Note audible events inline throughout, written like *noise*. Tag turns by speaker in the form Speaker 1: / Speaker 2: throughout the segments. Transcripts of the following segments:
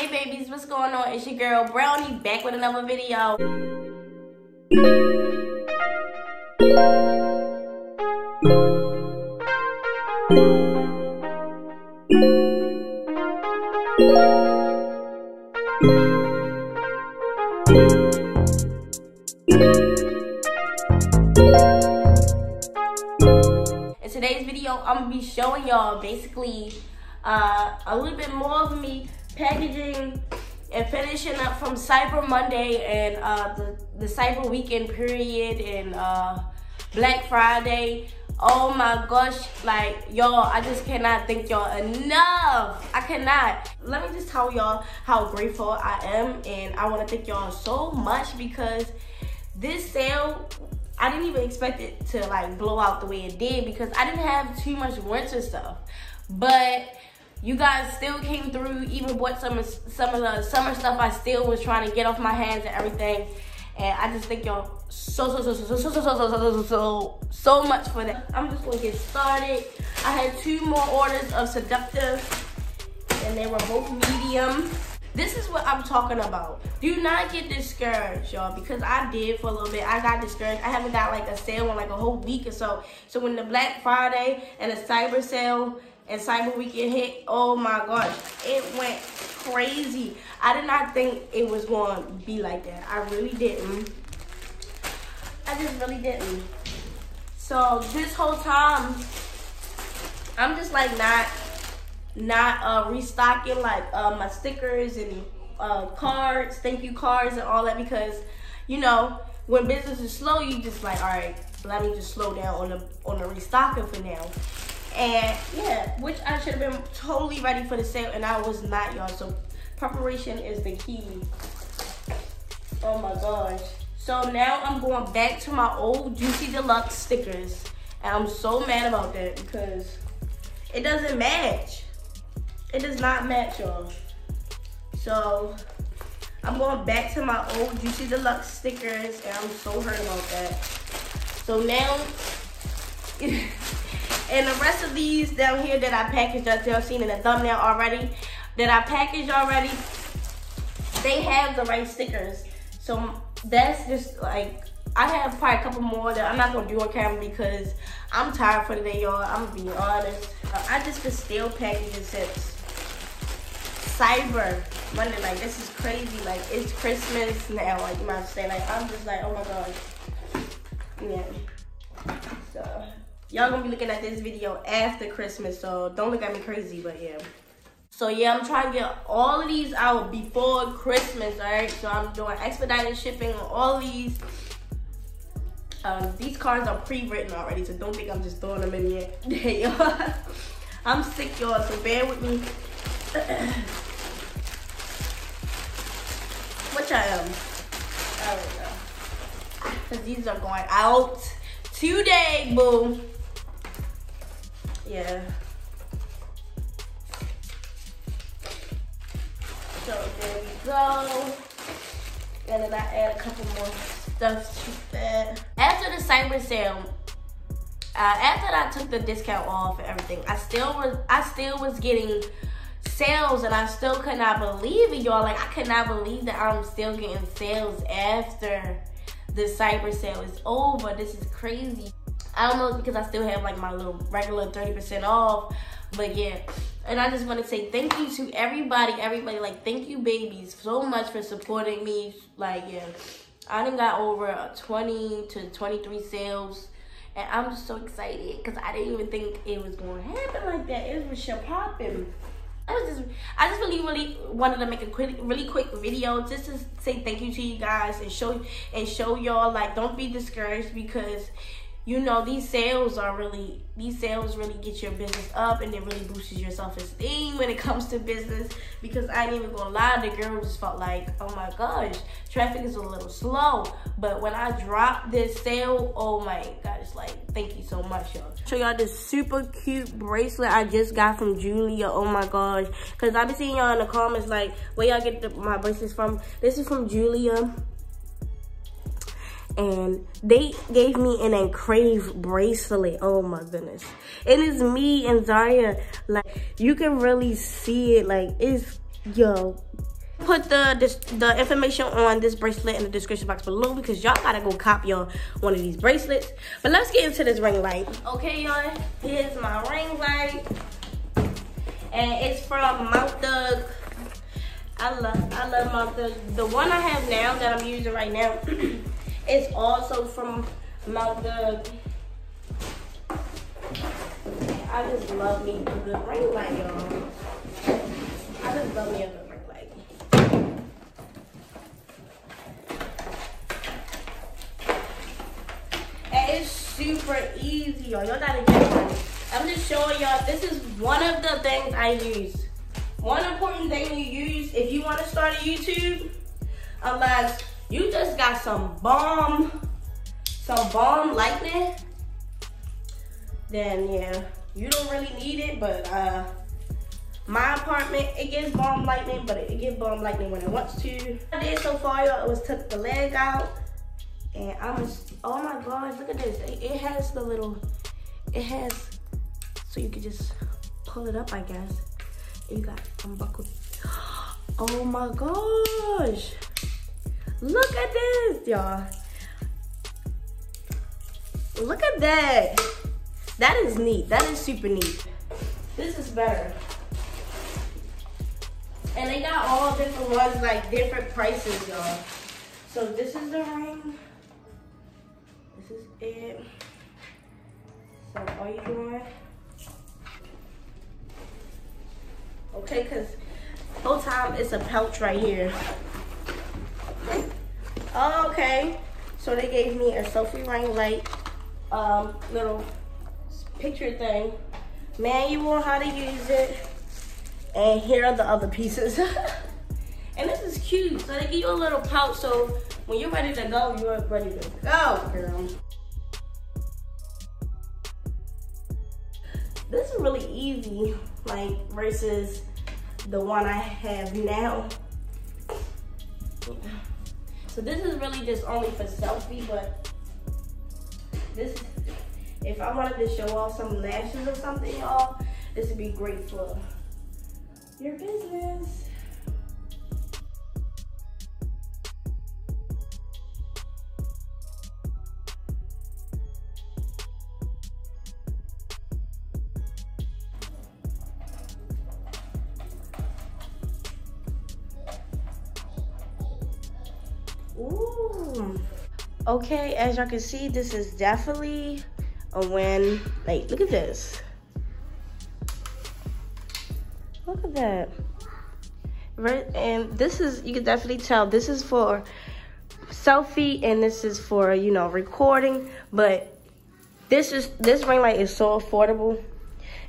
Speaker 1: Hey babies, what's going on? It's your girl Brownie back with another video. In today's video, I'm gonna be showing y'all basically uh, a little bit more of me packaging and finishing up from Cyber Monday and uh, the, the Cyber Weekend period and uh, Black Friday. Oh my gosh, like y'all, I just cannot thank y'all enough. I cannot. Let me just tell y'all how grateful I am and I wanna thank y'all so much because this sale, I didn't even expect it to like blow out the way it did because I didn't have too much winter stuff. But you guys still came through, even bought some some of the summer stuff I still was trying to get off my hands and everything. And I just thank y'all so, so, so, so, so, so, so, so, so, so, so, so much for that. I'm just gonna get started. I had two more orders of Seductive and they were both medium. This is what I'm talking about. Do not get discouraged, y'all, because I did for a little bit. I got discouraged. I haven't got like a sale in like a whole week or so. So when the Black Friday and the Cyber sale and Cyber Weekend hit, oh my gosh, it went crazy. I did not think it was going to be like that. I really didn't. I just really didn't. So this whole time, I'm just like not not uh, restocking like uh, my stickers and uh, cards, thank you cards and all that because, you know, when business is slow, you just like, all right, let me just slow down on the on the restocking for now. And yeah, which I should have been totally ready for the sale and I was not, y'all. So preparation is the key. Oh my gosh. So now I'm going back to my old Juicy Deluxe stickers. And I'm so mad about that because it doesn't match. It does not match, y'all. So I'm going back to my old Juicy Deluxe stickers and I'm so hurt about that. So now, *laughs* and the rest of these down here that I packaged, that y'all seen in the thumbnail already, that I packaged already, they have the right stickers. So that's just like, I have probably a couple more that I'm not gonna do on camera because I'm tired for the day, y'all. I'm gonna be honest. Uh, I just been still packaging since cyber Monday. Like this is crazy. Like it's Christmas now. Like you might say. Like I'm just like, oh my god. Yeah. Y'all gonna be looking at this video after Christmas. So don't look at me crazy, but yeah. So yeah, I'm trying to get all of these out before Christmas, alright? So I'm doing expedited shipping on all these. Um, these cards are pre-written already, so don't think I'm just throwing them in *laughs* yet. I'm sick, y'all, so bear with me. Which I am. There. Because these are going out today, boo. Yeah. So there we go. And then I add a couple more stuff to that. After the cyber sale, uh, after I took the discount off and everything, I still was I still was getting sales and I still could not believe it, y'all. Like I could not believe that I'm still getting sales after the cyber sale is over. This is crazy. I don't know because I still have like my little regular 30% off. But yeah, and I just want to say thank you to everybody, everybody. Like, thank you, babies, so much for supporting me. Like, yeah, I done got over 20 to 23 sales. And I'm just so excited because I didn't even think it was going to happen like that. It was just popping. I was just, I just really, really wanted to make a quick, really quick video just to say thank you to you guys and show and show y'all like don't be discouraged because you know these sales are really these sales really get your business up and it really boosts your self-esteem when it comes to business. Because I ain't even gonna lie the girl just felt like oh my gosh traffic is a little slow. But when I dropped this sale oh my gosh like thank you so much y'all. Show y'all this super cute bracelet I just got from Jeulia. Oh my gosh. Because I've been seeing y'all in the comments like where y'all get the, my bracelets from. This is from Jeulia and they gave me an engraved bracelet. Oh my goodness. And it's me and Zaria. Like, you can really see it. Like, it's yo, put the this, the information on this bracelet in the description box below because y'all gotta go cop y'all one of these bracelets. But let's get into this ring light. Okay, y'all, here's my ring light. And it's from MountDog. I love I love MountDog. The one I have now that I'm using right now *clears throat* is also from MountDog. I just love me a good ring light, y'all. I just love me a good ring light. And it's super easy, y'all. Y'all gotta get one. I'm just showing y'all, this is one of the things I use. One important thing you use if you want to start a YouTube, unless you just got some bomb, some bomb lightning, then yeah, you don't really need it, but uh, my apartment, it gets bomb lightning, but it, gets bomb lightning when it wants to. I did so far, y'all, was took the leg out, and I was, oh my gosh, look at this. It, it has the little, it has, so you can just pull it up, I guess. And you got unbuckled. *gasps* Oh my gosh. Look at this, y'all. Look at that. That is neat. That is super neat. This is better. And they got all different ones, like different prices, y'all. So this is the ring. This is it. So all you doing? Okay, cause whole time it's a pouch right here. Okay, so they gave me a selfie ring light, um, little picture thing, manual how to use it, and here are the other pieces. *laughs* and this is cute. So they give you a little pouch so when you're ready to go, you're ready to go, girl. This is really easy, like versus the one I have now. So this is really just only for selfie, but this, if I wanted to show off some lashes or something, y'all, this would be great for your business. Okay, as y'all can see, this is definitely a win. Like, look at this. Look at that. Right, and this is, you can definitely tell, this is for selfie and this is for, you know, recording. But this is, this ring light is so affordable.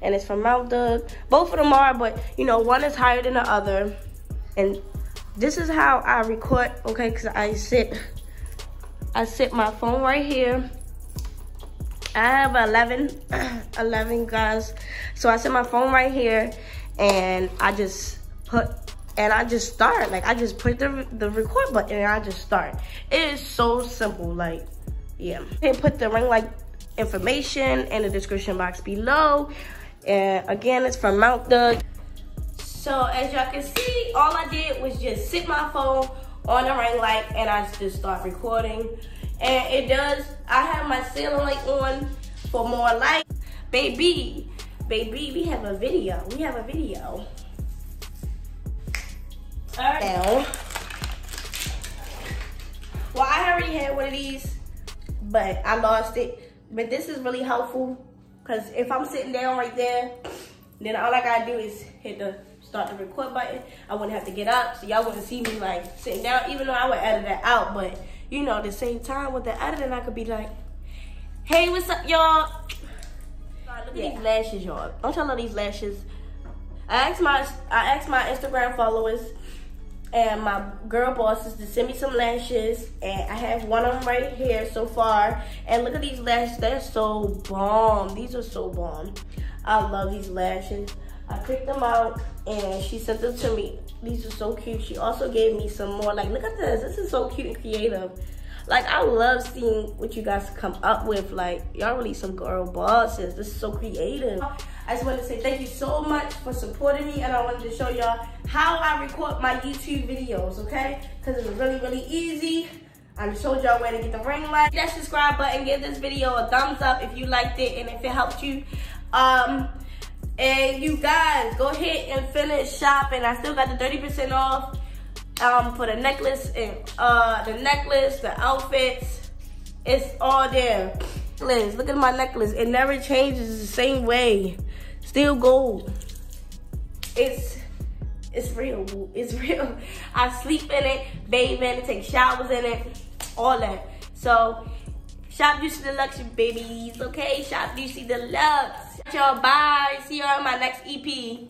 Speaker 1: And it's from MountDog. Both of them are, but, you know, one is higher than the other. And this is how I record, okay, because I sit, I sit my phone right here. I have 11, *clears throat* 11 guys. So I set my phone right here and I just put, and I just start. Like I just put the, the record button and I just start. It is so simple, like, yeah. And put the ring light information in the description box below. And again, it's from MountDog. So as y'all can see, all I did was just sit my phone on the ring light and I just start recording. And it does, I have my ceiling light on for more light. Baby, baby, we have a video. We have a video. All right. Now, well, I already had one of these, but I lost it. But this is really helpful because if I'm sitting down right there, then all I gotta do is hit the start the record button. I wouldn't have to get up, so y'all wouldn't see me like sitting down, even though I would edit that out. But you know, at the same time with the editing, I could be like, hey, what's up, y'all? Look at yeah. these lashes, y'all. Don't y'all love these lashes? I asked my I asked my Instagram followers and my girl bosses to send me some lashes and I have one of them right here so far and look at these lashes they're so bomb these are so bomb I love these lashes I picked them out and she sent them to me. These are so cute. She also gave me some more. Like, look at this. This is so cute and creative. Like I love seeing what you guys come up with. Like y'all really some girl bosses. This is so creative. I just want to say thank you so much for supporting me and I wanted to show y'all how I record my YouTube videos, okay? Because it's really, really easy. I showed y'all where to get the ring light. Hit that subscribe button, give this video a thumbs up if you liked it and if it helped you. Um, and you guys, go ahead and finish shopping. I still got the 30% off um, for the necklace and uh, the necklace, the outfits. It's all there. Liz, look at my necklace. It never changes the same way. Still gold. It's it's real. It's *laughs* real. I sleep in it, bathe in it, take showers in it, all that. So Shop Juicy Deluxe, babies. Okay, Shop Juicy Deluxe. Y'all, bye. See y'all on my next EP.